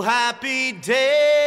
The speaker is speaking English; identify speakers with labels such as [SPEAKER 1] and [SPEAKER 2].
[SPEAKER 1] happy day.